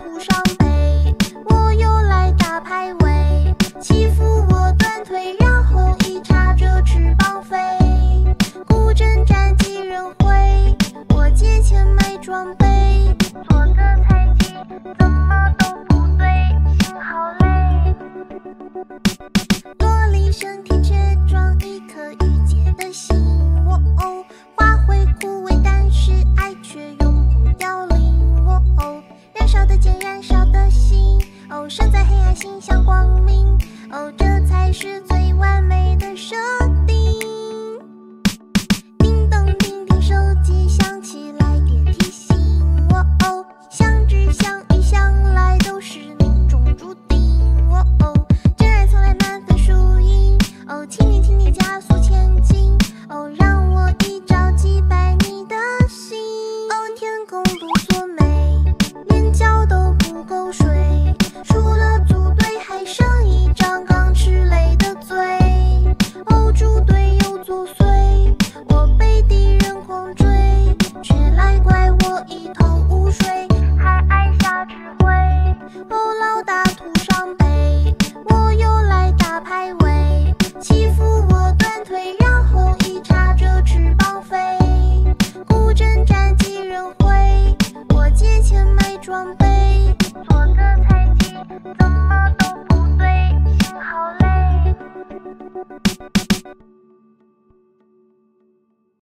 徒伤悲，我又来打排位，欺负我断腿，然后一插着翅膀飞。古镇战敌人回，我借钱买装备，做的菜鸡怎么都不对，心好累。萝莉身体却装一颗御姐的心，我哦，花会枯萎，但是心像光明，哦，这才是最完美的设定。叮咚叮叮，手机响起来，点提醒。我哦，相知相依，相来都是命中注定。哦哦，真爱从来难分输赢。哦，请你请你加速前进。哦，让我一招击败你的心。哦，天空不。大徒伤悲，我又来打排位，欺负我断腿，然后一插着翅膀飞。孤阵战几人回？我借钱买装备，做个菜鸡。